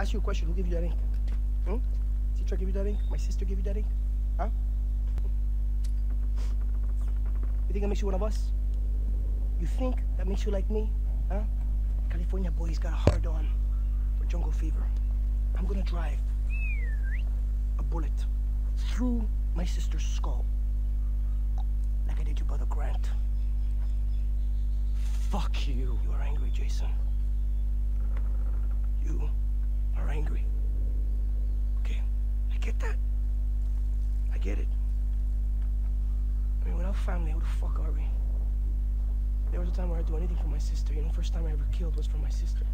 ask you a question. Who gave you that ink? Hmm? Teacher gave you that ink? My sister gave you that ink? Huh? You think that makes you one of us? You think that makes you like me? Huh? California boy's got a hard on for jungle fever. I'm gonna drive a bullet through my sister's skull like I did your brother Grant. Fuck you. You are angry, Jason. You are angry. Okay, I get that. I get it. I mean, without family, who the fuck are we? There was a time where I'd do anything for my sister. You know, first time I ever killed was for my sister.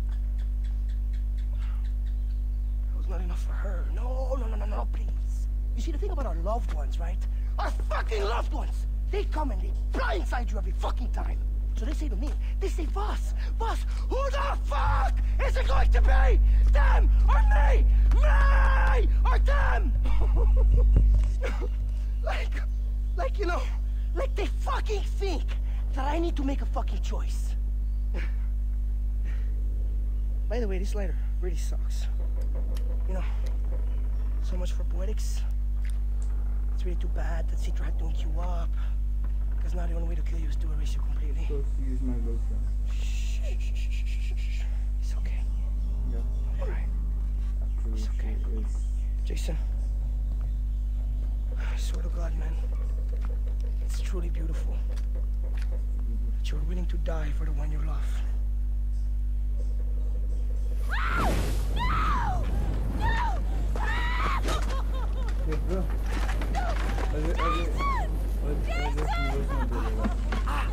That was not enough for her. No, no, no, no, no, please. You see, the thing about our loved ones, right? Our fucking loved ones! They come and they blindside you every fucking time. So they say to me, they say, Vaas, Vaas, who the fuck is it going to be? Them or me? Me or them? like, like, you know, like they fucking think that I need to make a fucking choice. By the way, this lighter really sucks. You know, so much for poetics. It's really too bad that Citra had to hook you up. Because now the only way to kill you is to erase you completely. So she is my girlfriend. Shh, shh, shh, shh, Yeah. All right. Actually, It's okay. she is. Jason. I swear to God, man. It's truly beautiful. That you're willing to die for the one you love. Hey, bro. अरे अरे अरे अरे serious मत बोलो अरे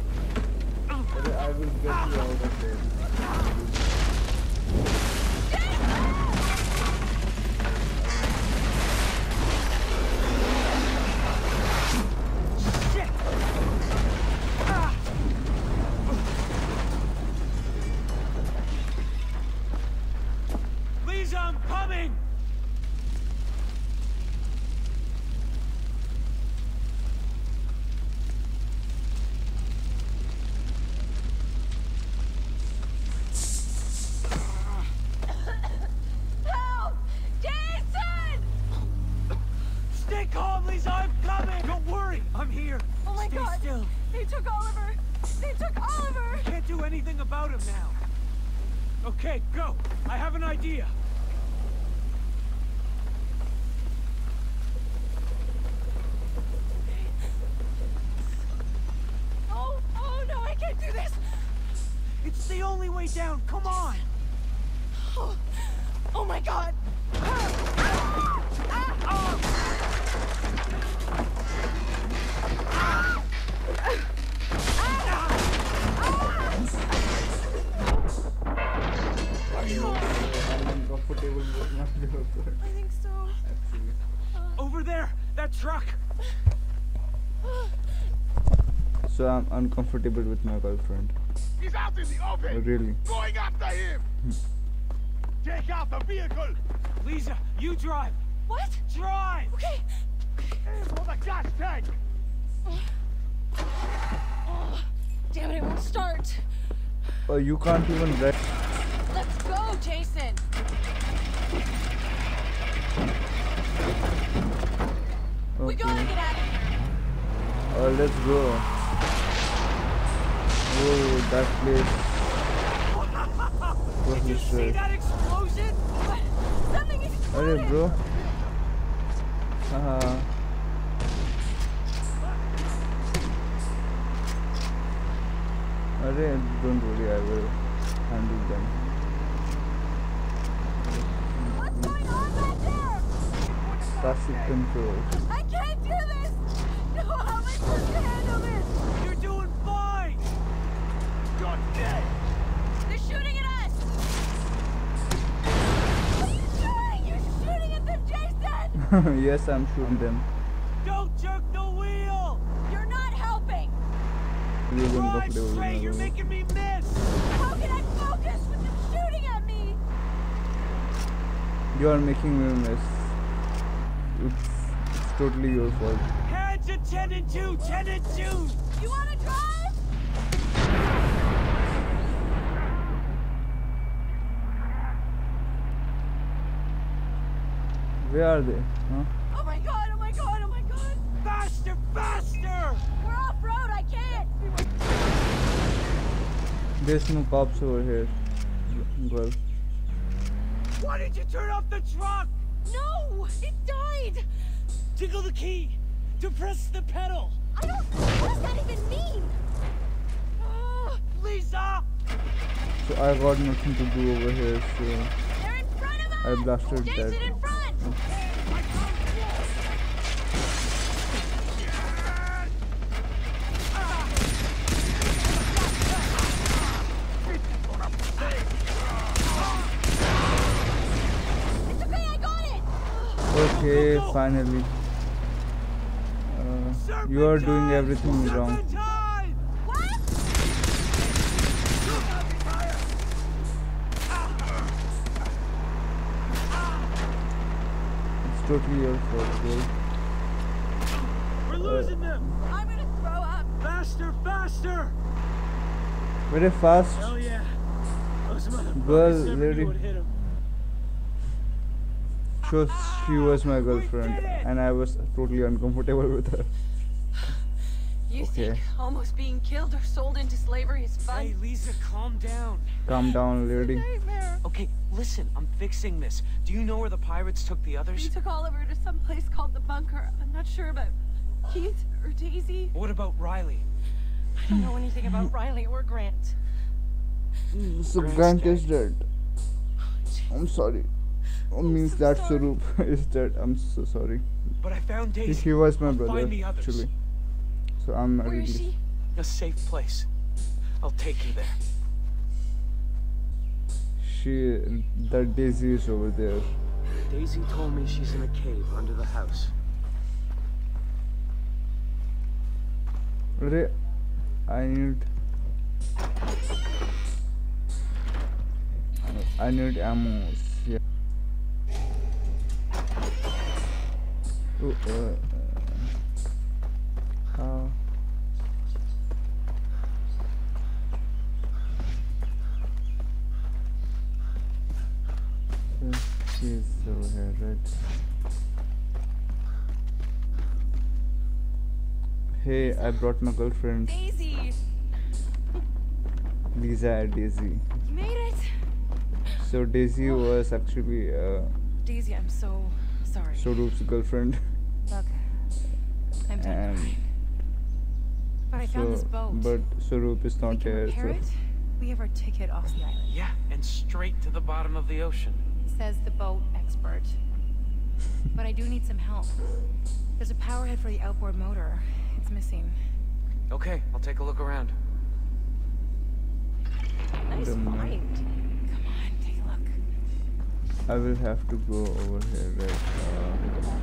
I will get you out of there. My Stay god! still. They took Oliver! They took Oliver! I Can't do anything about him now. Okay, go. I have an idea. Oh, oh no, I can't do this! It's the only way down. Come on. Oh, oh my god! I'm uncomfortable with my girlfriend. I think so. Over there, that truck. So I'm uncomfortable with my girlfriend. He's out in the Oh, open! really? Going after him! Hmm. Take out the vehicle! Lisa, you drive. What? Drive. Okay. Aim for the gas tank! Oh, damn it, it won't start. Oh, you can't even drive. Let's go, We gotta get out of here! Oh, let's go. Oh, that place. What Did you see that explosion? What? Something exploded! bro. Uh-huh. Haha. Arey, don't worry, I will handle them. What's going on back there? Traffic control. I can't do this! No, how am I supposed to handle this? You're doing fine. You're dead! They're shooting at us! What are you doing? You're shooting at them, Jason! yes, I'm shooting them. Don't jerk the wheel. You're not helping! Really Drive uncomfortable with straight. You're making me miss. How can I focus with them shooting at me? You are making me a mess. It's, it's totally your fault. Heads at 10 and 2. 10 and 2. You wanna drive? Where are they? Huh? Oh my god, oh my god, oh my god! Faster, faster! We're off road, I can't! There's no cops over here. Well, Why did you turn off the truck? No! It died! Tickle the key to press the pedal. I don't. What does that even mean? Ah, Lisa! so I got nothing to do over here, so they're in front of us! I blasted Jason that. in front! It's okay, I got it! Okay, finally. Uh, you are doing everything wrong. Serpentine! What? It's totally your fault, bro. We're losing them! I'm gonna throw up. Faster, faster! Very fast. Hell yeah! Those motherfuckers Well, never lady. knew what hit 'em. So she was my girlfriend, and I was totally uncomfortable with her. You Okay. think almost being killed or sold into slavery is fun? Hey, Lisa, calm down. Calm down, lady. Okay, listen, I'm fixing this. Do you know where the pirates took the others? others? took Oliver to some place called the bunker. I'm not sure about Keith or Daisy. What about Riley? I don't know anything about Riley or Grant. So Grant's Grant is dead. dead. I'm sorry. Oh, means so that sorry. Sarup is dead. I'm so sorry. But I found Daisy. he was my I'll brother, Find the others. actually. So I'm Where really. is she? A safe place. I'll take you there. She, that Daisy is over there. Daisy told me she's in a cave under the house. Re, I need. I need ammo. Yeah. Oh, uh, how? She's over here, right? Hey, I brought my girlfriend, Daisy! Lisa and Daisy. You made it! So Daisy was actually uh, Daisy, I'm so sorry. So Sorup's girlfriend, Look, I'm doing and. But I found so this boat. but Sorup is we not can here. So it. We have our ticket off the island. Yeah, and straight to the bottom of the ocean. Says the boat expert. but I do need some help. There's a power head for the outboard motor. It's missing. Okay, I'll take a look around. Nice Don't find. Come on, take a look. I will have to go over here, right? Uh,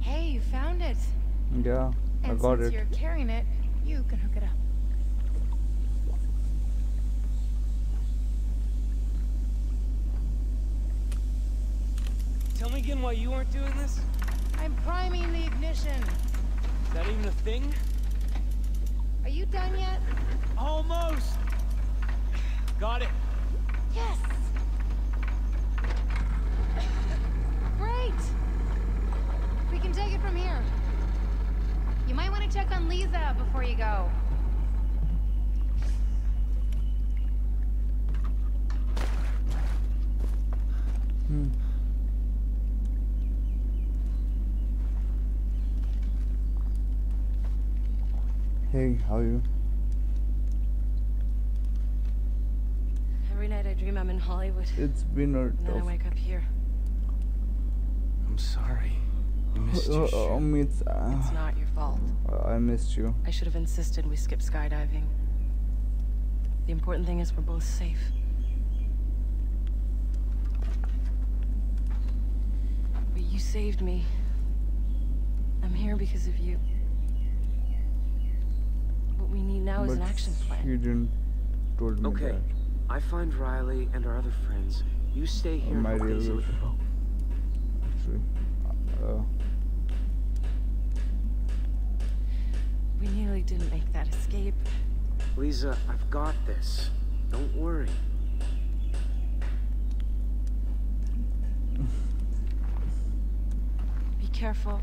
Hey, you found it. Yeah, I And got since it. you're carrying it, you can hook it up. Tell me again why you aren't doing this? I'm priming the ignition. Is that even a thing? Are you done yet? Almost! Got it. Yes. Great. We can take it from here. You might want to check on Lisa before you go. Hmm. Hey, how are you? Every night I dream I'm in Hollywood. It's been a And then I wake up here. I'm sorry. I missed your Uh, shoot. it's, uh, It's not your fault. I missed you. I should have insisted we skip skydiving. The important thing is we're both safe. But you saved me. I'm here because of you. What we need now is an action plan. You didn't told me Okay. that. I find Riley and our other friends. You stay here my and help real Daisy with the boat. Actually, uh, We nearly didn't make that escape. Lisa, I've got this. Don't worry. Be careful.